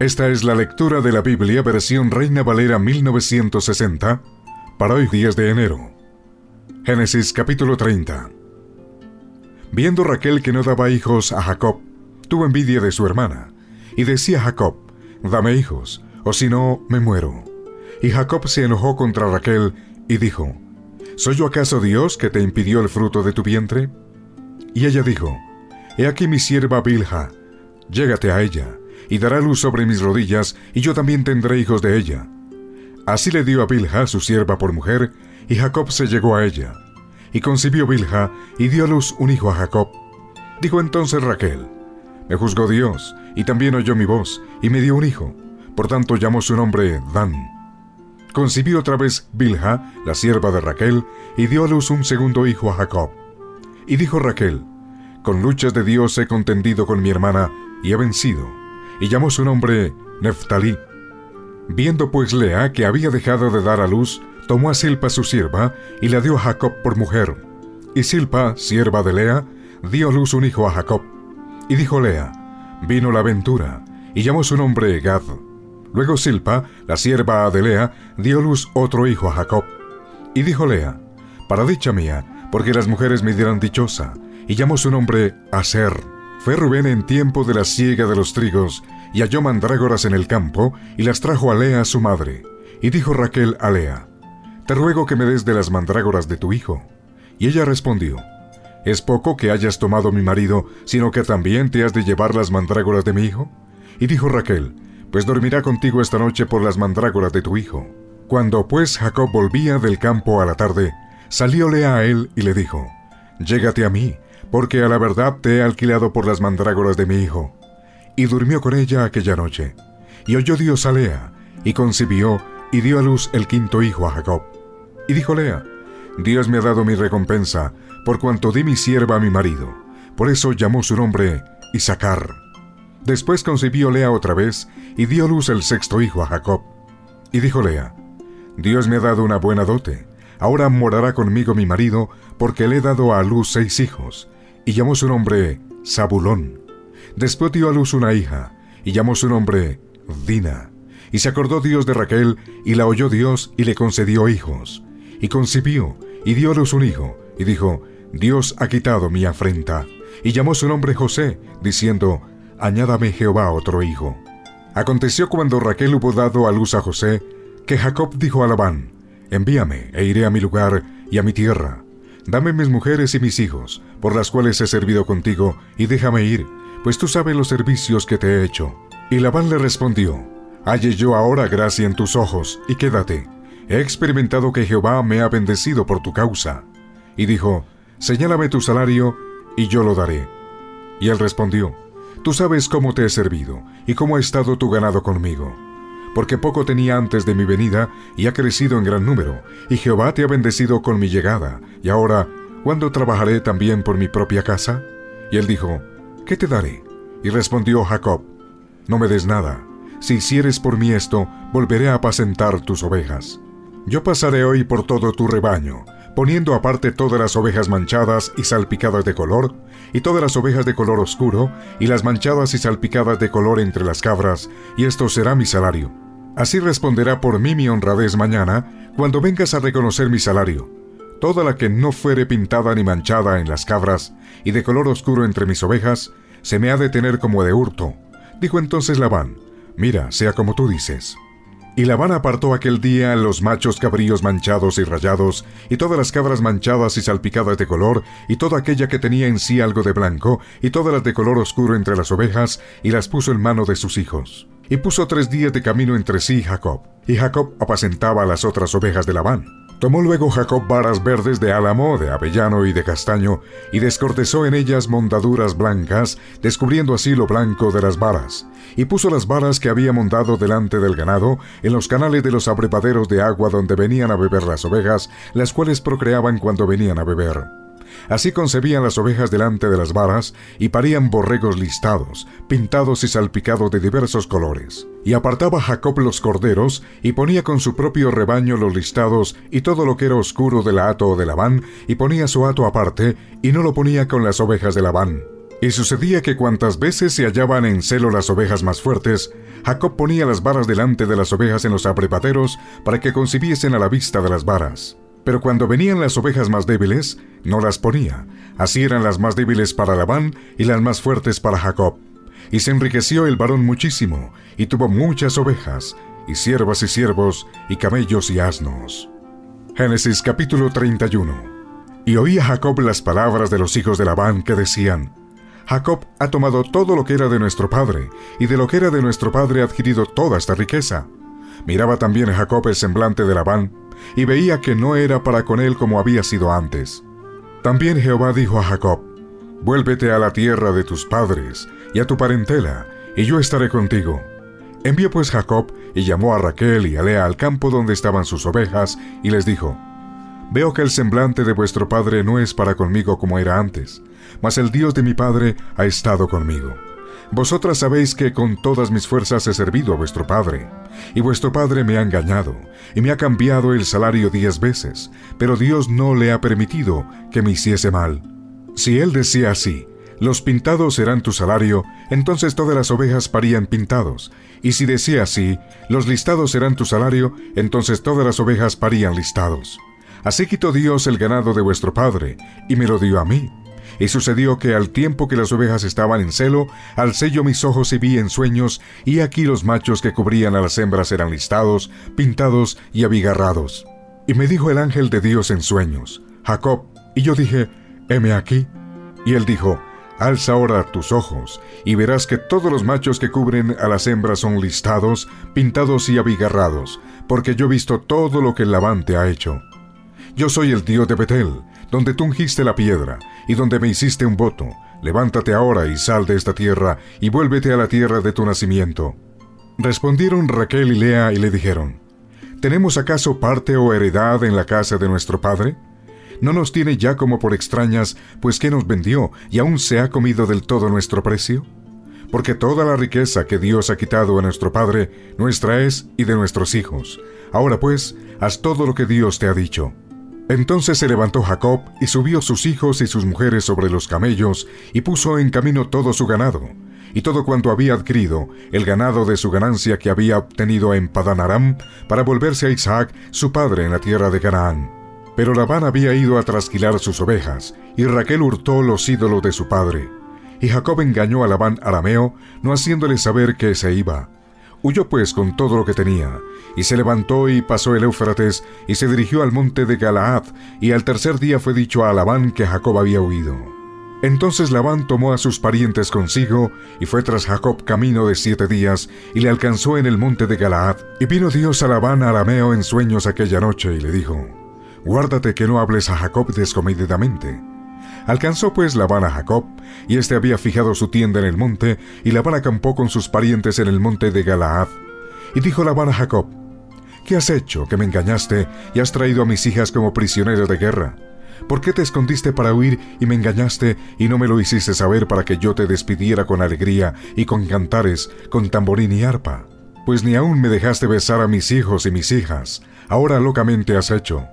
Esta es la lectura de la Biblia versión Reina Valera 1960 para hoy 10 de enero. Génesis capítulo 30. Viendo Raquel que no daba hijos a Jacob, tuvo envidia de su hermana, y decía a Jacob, dame hijos, o si no, me muero. Y Jacob se enojó contra Raquel y dijo, ¿Soy yo acaso Dios que te impidió el fruto de tu vientre? Y ella dijo, He aquí mi sierva Bilha, llégate a ella, y dará luz sobre mis rodillas, y yo también tendré hijos de ella. Así le dio a Bilha su sierva por mujer, y Jacob se llegó a ella. Y concibió Bilha, y dio a luz un hijo a Jacob. Dijo entonces Raquel, Me juzgó Dios, y también oyó mi voz, y me dio un hijo. Por tanto llamó su nombre Dan. Concibió otra vez Bilha, la sierva de Raquel, y dio a luz un segundo hijo a Jacob. Y dijo Raquel, Con luchas de Dios he contendido con mi hermana, y he vencido y llamó su nombre Neftalí. Viendo pues Lea que había dejado de dar a luz, tomó a Silpa su sierva y la dio a Jacob por mujer. Y Silpa, sierva de Lea, dio luz un hijo a Jacob. Y dijo Lea, vino la aventura, y llamó su nombre Gad. Luego Silpa, la sierva de Lea, dio luz otro hijo a Jacob. Y dijo Lea, para dicha mía, porque las mujeres me dirán dichosa, y llamó su nombre Aser. Fue Rubén en tiempo de la siega de los trigos, y halló mandrágoras en el campo, y las trajo a Lea su madre. Y dijo Raquel a Lea, Te ruego que me des de las mandrágoras de tu hijo. Y ella respondió, ¿Es poco que hayas tomado mi marido, sino que también te has de llevar las mandrágoras de mi hijo? Y dijo Raquel, Pues dormirá contigo esta noche por las mandrágoras de tu hijo. Cuando pues Jacob volvía del campo a la tarde, salió Lea a él y le dijo, Llégate a mí, porque a la verdad te he alquilado por las mandrágoras de mi hijo. Y durmió con ella aquella noche. Y oyó Dios a Lea, y concibió, y dio a luz el quinto hijo a Jacob. Y dijo Lea, Dios me ha dado mi recompensa, por cuanto di mi sierva a mi marido. Por eso llamó su nombre Isaacar. Después concibió Lea otra vez, y dio a luz el sexto hijo a Jacob. Y dijo Lea, Dios me ha dado una buena dote, ahora morará conmigo mi marido, porque le he dado a luz seis hijos, y llamó su nombre Zabulón. Después dio a luz una hija, y llamó su nombre Dina. Y se acordó Dios de Raquel, y la oyó Dios, y le concedió hijos. Y concibió, y dio a luz un hijo, y dijo, Dios ha quitado mi afrenta. Y llamó su nombre José, diciendo, Añádame Jehová otro hijo. Aconteció cuando Raquel hubo dado a luz a José, que Jacob dijo a Labán, Envíame, e iré a mi lugar y a mi tierra. Dame mis mujeres y mis hijos, por las cuales he servido contigo, y déjame ir, pues tú sabes los servicios que te he hecho. Y Labán le respondió, Halle yo ahora gracia en tus ojos, y quédate. He experimentado que Jehová me ha bendecido por tu causa. Y dijo, Señálame tu salario, y yo lo daré. Y él respondió, Tú sabes cómo te he servido, y cómo ha estado tu ganado conmigo porque poco tenía antes de mi venida y ha crecido en gran número, y Jehová te ha bendecido con mi llegada, y ahora, ¿cuándo trabajaré también por mi propia casa? Y él dijo, ¿qué te daré? Y respondió Jacob, no me des nada, si hicieres por mí esto, volveré a apacentar tus ovejas. Yo pasaré hoy por todo tu rebaño, poniendo aparte todas las ovejas manchadas y salpicadas de color, y todas las ovejas de color oscuro, y las manchadas y salpicadas de color entre las cabras, y esto será mi salario. Así responderá por mí mi honradez mañana, cuando vengas a reconocer mi salario. Toda la que no fuere pintada ni manchada en las cabras, y de color oscuro entre mis ovejas, se me ha de tener como de hurto. Dijo entonces Labán, Mira, sea como tú dices. Y Labán apartó aquel día los machos cabríos manchados y rayados, y todas las cabras manchadas y salpicadas de color, y toda aquella que tenía en sí algo de blanco, y todas las de color oscuro entre las ovejas, y las puso en mano de sus hijos. Y puso tres días de camino entre sí Jacob, y Jacob apacentaba a las otras ovejas de Labán. Tomó luego Jacob varas verdes de álamo, de avellano y de castaño, y descortezó en ellas mondaduras blancas, descubriendo así lo blanco de las varas. Y puso las varas que había montado delante del ganado en los canales de los abrevaderos de agua donde venían a beber las ovejas, las cuales procreaban cuando venían a beber. Así concebían las ovejas delante de las varas, y parían borregos listados, pintados y salpicados de diversos colores. Y apartaba Jacob los corderos, y ponía con su propio rebaño los listados y todo lo que era oscuro del hato de Labán, y ponía su hato aparte, y no lo ponía con las ovejas de Labán. Y sucedía que cuantas veces se hallaban en celo las ovejas más fuertes, Jacob ponía las varas delante de las ovejas en los abrevaderos para que concibiesen a la vista de las varas. Pero cuando venían las ovejas más débiles, no las ponía. Así eran las más débiles para Labán y las más fuertes para Jacob. Y se enriqueció el varón muchísimo, y tuvo muchas ovejas, y siervas y siervos, y camellos y asnos. Génesis capítulo 31. Y oía Jacob las palabras de los hijos de Labán que decían, Jacob ha tomado todo lo que era de nuestro padre, y de lo que era de nuestro padre ha adquirido toda esta riqueza. Miraba también Jacob el semblante de Labán, y veía que no era para con él como había sido antes. También Jehová dijo a Jacob, Vuélvete a la tierra de tus padres, y a tu parentela, y yo estaré contigo. Envió pues Jacob, y llamó a Raquel y a Lea al campo donde estaban sus ovejas, y les dijo, Veo que el semblante de vuestro padre no es para conmigo como era antes, mas el Dios de mi padre ha estado conmigo. Vosotras sabéis que con todas mis fuerzas he servido a vuestro padre, y vuestro padre me ha engañado, y me ha cambiado el salario diez veces, pero Dios no le ha permitido que me hiciese mal. Si él decía así, los pintados serán tu salario, entonces todas las ovejas parían pintados, y si decía así, los listados serán tu salario, entonces todas las ovejas parían listados. Así quitó Dios el ganado de vuestro padre, y me lo dio a mí. Y sucedió que al tiempo que las ovejas estaban en celo, alcé yo mis ojos y vi en sueños, y aquí los machos que cubrían a las hembras eran listados, pintados y abigarrados. Y me dijo el ángel de Dios en sueños, Jacob, y yo dije, heme aquí. Y él dijo, Alza ahora tus ojos, y verás que todos los machos que cubren a las hembras son listados, pintados y abigarrados, porque yo he visto todo lo que el lavante ha hecho. Yo soy el Dios de Betel, donde tú ungiste la piedra, y donde me hiciste un voto. Levántate ahora y sal de esta tierra, y vuélvete a la tierra de tu nacimiento. Respondieron Raquel y Lea y le dijeron, ¿Tenemos acaso parte o heredad en la casa de nuestro padre? ¿No nos tiene ya como por extrañas, pues que nos vendió y aún se ha comido del todo nuestro precio? Porque toda la riqueza que Dios ha quitado a nuestro Padre, nuestra es y de nuestros hijos. Ahora pues, haz todo lo que Dios te ha dicho. Entonces se levantó Jacob y subió sus hijos y sus mujeres sobre los camellos y puso en camino todo su ganado, y todo cuanto había adquirido, el ganado de su ganancia que había obtenido en Padan Aram, para volverse a Isaac, su padre, en la tierra de Canaán. Pero Labán había ido a trasquilar sus ovejas, y Raquel hurtó los ídolos de su padre. Y Jacob engañó a Labán arameo, no haciéndole saber que se iba. Huyó pues con todo lo que tenía, y se levantó y pasó el Éufrates, y se dirigió al monte de Galaad, y al tercer día fue dicho a Labán que Jacob había huido. Entonces Labán tomó a sus parientes consigo, y fue tras Jacob camino de siete días, y le alcanzó en el monte de Galaad. Y vino Dios a Labán arameo en sueños aquella noche, y le dijo, Guárdate que no hables a Jacob descomedidamente. Alcanzó pues Labán a Jacob, y éste había fijado su tienda en el monte, y Labán acampó con sus parientes en el monte de Galaad. Y dijo Labán a Jacob, ¿Qué has hecho que me engañaste y has traído a mis hijas como prisioneras de guerra? ¿Por qué te escondiste para huir y me engañaste y no me lo hiciste saber para que yo te despidiera con alegría y con cantares, con tamborín y arpa? Pues ni aún me dejaste besar a mis hijos y mis hijas, ahora locamente has hecho.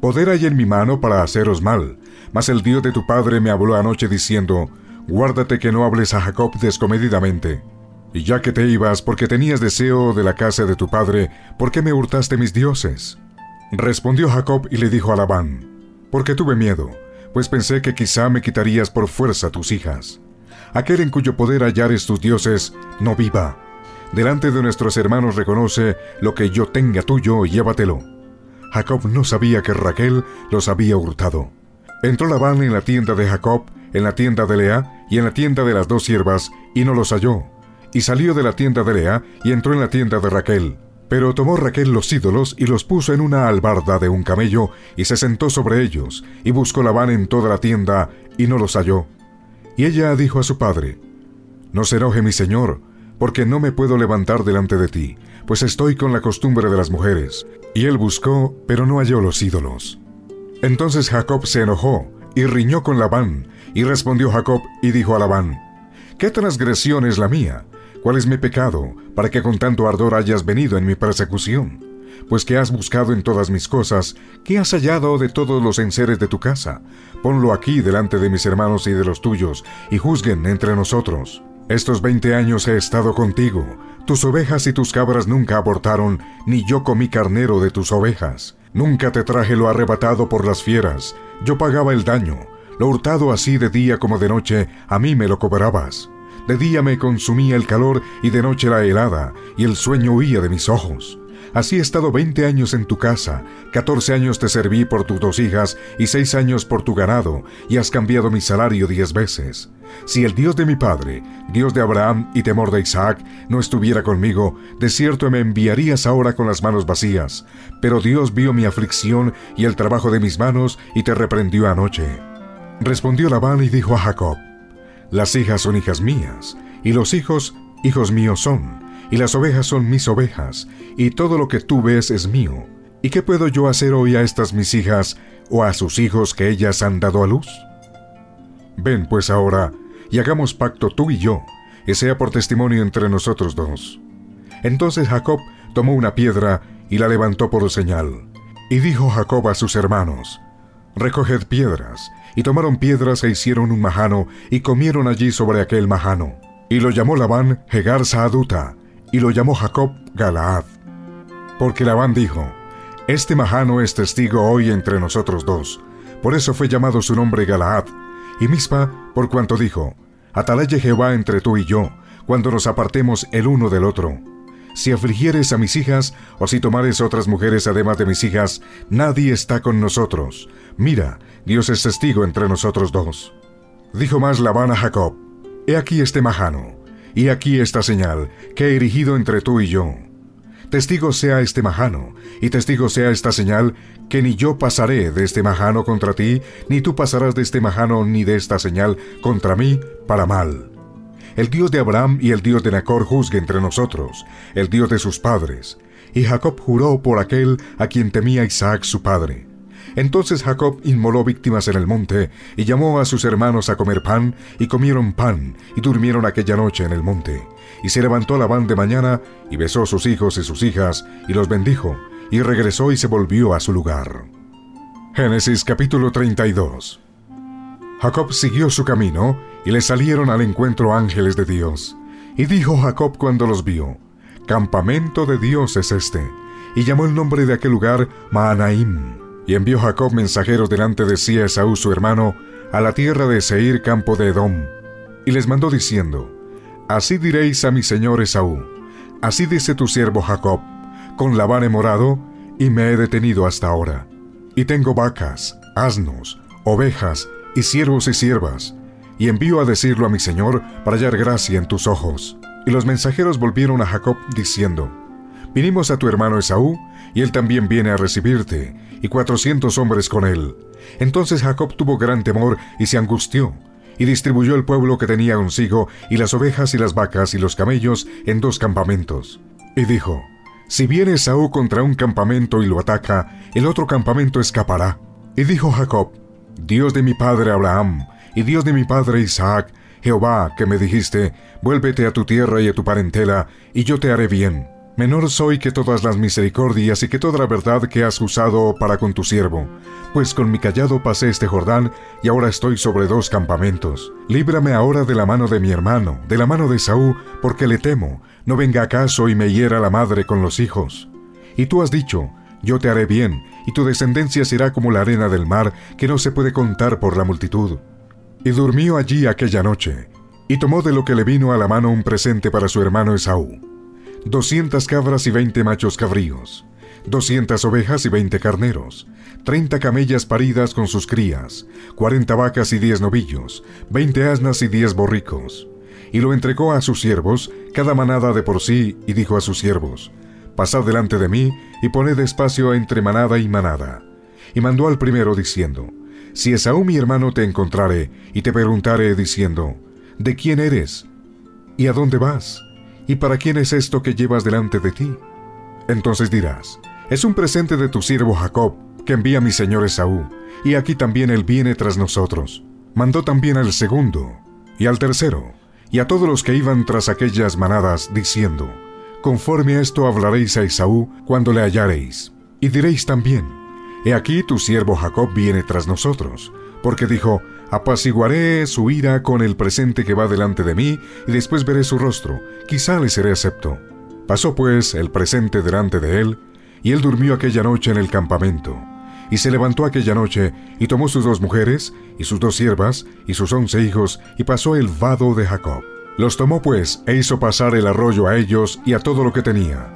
Poder hay en mi mano para haceros mal, mas el Dios de tu padre me habló anoche diciendo, Guárdate que no hables a Jacob descomedidamente. Y ya que te ibas porque tenías deseo de la casa de tu padre, ¿por qué me hurtaste mis dioses? Respondió Jacob y le dijo a Labán, Porque tuve miedo, pues pensé que quizá me quitarías por fuerza tus hijas. Aquel en cuyo poder hallares tus dioses, no viva. Delante de nuestros hermanos reconoce lo que yo tenga tuyo y llévatelo. Jacob no sabía que Raquel los había hurtado. Entró Labán en la tienda de Jacob, en la tienda de Lea y en la tienda de las dos siervas, y no los halló y salió de la tienda de Lea y entró en la tienda de Raquel. Pero tomó Raquel los ídolos y los puso en una albarda de un camello y se sentó sobre ellos, y buscó Labán en toda la tienda y no los halló. Y ella dijo a su padre, No se enoje mi señor, porque no me puedo levantar delante de ti, pues estoy con la costumbre de las mujeres. Y él buscó, pero no halló los ídolos. Entonces Jacob se enojó y riñó con Labán, y respondió Jacob y dijo a Labán, ¿Qué transgresión es la mía? ¿Cuál es mi pecado, para que con tanto ardor hayas venido en mi persecución? Pues que has buscado en todas mis cosas, ¿qué has hallado de todos los enseres de tu casa? Ponlo aquí delante de mis hermanos y de los tuyos, y juzguen entre nosotros. Estos veinte años he estado contigo, tus ovejas y tus cabras nunca abortaron, ni yo comí carnero de tus ovejas. Nunca te traje lo arrebatado por las fieras, yo pagaba el daño, lo hurtado así de día como de noche, a mí me lo cobrabas. De día me consumía el calor y de noche la helada, y el sueño huía de mis ojos. Así he estado veinte años en tu casa, catorce años te serví por tus dos hijas y seis años por tu ganado, y has cambiado mi salario diez veces. Si el Dios de mi padre, Dios de Abraham y temor de Isaac, no estuviera conmigo, de cierto me enviarías ahora con las manos vacías. Pero Dios vio mi aflicción y el trabajo de mis manos y te reprendió anoche. Respondió Labán y dijo a Jacob, las hijas son hijas mías, y los hijos, hijos míos son, y las ovejas son mis ovejas, y todo lo que tú ves es mío. ¿Y qué puedo yo hacer hoy a estas mis hijas o a sus hijos que ellas han dado a luz? Ven pues ahora, y hagamos pacto tú y yo, y sea por testimonio entre nosotros dos. Entonces Jacob tomó una piedra y la levantó por señal. Y dijo Jacob a sus hermanos, Recoged piedras, y tomaron piedras e hicieron un majano, y comieron allí sobre aquel majano. Y lo llamó Labán Hegar Saaduta, y lo llamó Jacob Galaad. Porque Labán dijo, Este majano es testigo hoy entre nosotros dos. Por eso fue llamado su nombre Galaad. Y Mispa, por cuanto dijo, Atalaye Jehová entre tú y yo, cuando nos apartemos el uno del otro. Si afligieres a mis hijas, o si tomares otras mujeres además de mis hijas, nadie está con nosotros. Mira, Dios es testigo entre nosotros dos. Dijo más Labán a Jacob, He aquí este majano, y aquí esta señal, que he erigido entre tú y yo. Testigo sea este majano, y testigo sea esta señal, que ni yo pasaré de este majano contra ti, ni tú pasarás de este majano ni de esta señal contra mí para mal el Dios de Abraham y el Dios de Nacor juzgue entre nosotros, el Dios de sus padres. Y Jacob juró por aquel a quien temía Isaac su padre. Entonces Jacob inmoló víctimas en el monte, y llamó a sus hermanos a comer pan, y comieron pan, y durmieron aquella noche en el monte. Y se levantó Labán de mañana, y besó a sus hijos y sus hijas, y los bendijo, y regresó y se volvió a su lugar. Génesis capítulo 32 Jacob siguió su camino, y le salieron al encuentro ángeles de Dios. Y dijo Jacob cuando los vio, Campamento de Dios es este. Y llamó el nombre de aquel lugar Maanaim. Y envió Jacob mensajeros delante de sí a Esaú su hermano, a la tierra de Seir, campo de Edom. Y les mandó diciendo, Así diréis a mi señor Esaú, así dice tu siervo Jacob, con Labán he morado, y me he detenido hasta ahora. Y tengo vacas, asnos, ovejas, y siervos y siervas, y envío a decirlo a mi señor para hallar gracia en tus ojos. Y los mensajeros volvieron a Jacob diciendo, Vinimos a tu hermano Esaú, y él también viene a recibirte, y cuatrocientos hombres con él. Entonces Jacob tuvo gran temor y se angustió, y distribuyó el pueblo que tenía consigo, y las ovejas y las vacas y los camellos en dos campamentos. Y dijo, Si viene Esaú contra un campamento y lo ataca, el otro campamento escapará. Y dijo Jacob, Dios de mi padre Abraham, y Dios de mi padre Isaac, Jehová, que me dijiste, vuélvete a tu tierra y a tu parentela, y yo te haré bien. Menor soy que todas las misericordias y que toda la verdad que has usado para con tu siervo, pues con mi callado pasé este Jordán y ahora estoy sobre dos campamentos. Líbrame ahora de la mano de mi hermano, de la mano de Saúl, porque le temo, no venga acaso y me hiera la madre con los hijos. Y tú has dicho, yo te haré bien, y tu descendencia será como la arena del mar, que no se puede contar por la multitud. Y durmió allí aquella noche, y tomó de lo que le vino a la mano un presente para su hermano Esaú, doscientas cabras y veinte machos cabríos, doscientas ovejas y veinte carneros, treinta camellas paridas con sus crías, cuarenta vacas y diez novillos, veinte asnas y diez borricos. Y lo entregó a sus siervos, cada manada de por sí, y dijo a sus siervos, Pasad delante de mí, y poned espacio entre manada y manada. Y mandó al primero diciendo, si Esaú mi hermano te encontrare y te preguntare diciendo, ¿de quién eres? ¿Y a dónde vas? ¿Y para quién es esto que llevas delante de ti? Entonces dirás, es un presente de tu siervo Jacob, que envía mi señor Esaú, y aquí también él viene tras nosotros. Mandó también al segundo, y al tercero, y a todos los que iban tras aquellas manadas, diciendo, conforme a esto hablaréis a Esaú cuando le hallareis. Y diréis también, He aquí tu siervo Jacob viene tras nosotros, porque dijo, apaciguaré su ira con el presente que va delante de mí, y después veré su rostro, quizá le seré acepto. Pasó pues el presente delante de él, y él durmió aquella noche en el campamento. Y se levantó aquella noche, y tomó sus dos mujeres, y sus dos siervas, y sus once hijos, y pasó el vado de Jacob. Los tomó pues, e hizo pasar el arroyo a ellos y a todo lo que tenía.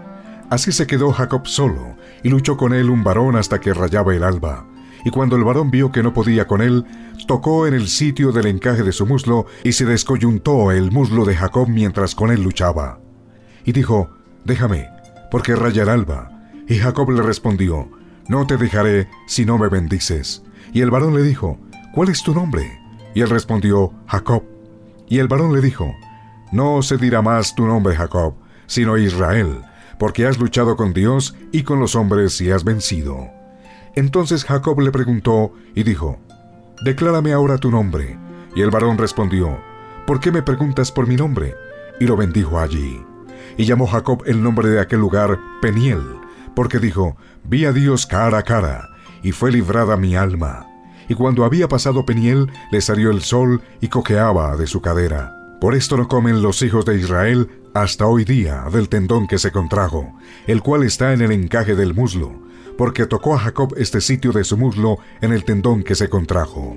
Así se quedó Jacob solo, y luchó con él un varón hasta que rayaba el alba. Y cuando el varón vio que no podía con él, tocó en el sitio del encaje de su muslo, y se descoyuntó el muslo de Jacob mientras con él luchaba. Y dijo, Déjame, porque raya el alba. Y Jacob le respondió, No te dejaré si no me bendices. Y el varón le dijo, ¿Cuál es tu nombre? Y él respondió, Jacob. Y el varón le dijo, No se dirá más tu nombre Jacob, sino Israel, porque has luchado con Dios y con los hombres y has vencido. Entonces Jacob le preguntó y dijo, Declárame ahora tu nombre. Y el varón respondió, ¿Por qué me preguntas por mi nombre? Y lo bendijo allí. Y llamó Jacob el nombre de aquel lugar Peniel, porque dijo, Vi a Dios cara a cara, y fue librada mi alma. Y cuando había pasado Peniel, le salió el sol y cojeaba de su cadera. Por esto no comen los hijos de Israel hasta hoy día del tendón que se contrajo, el cual está en el encaje del muslo, porque tocó a Jacob este sitio de su muslo en el tendón que se contrajo.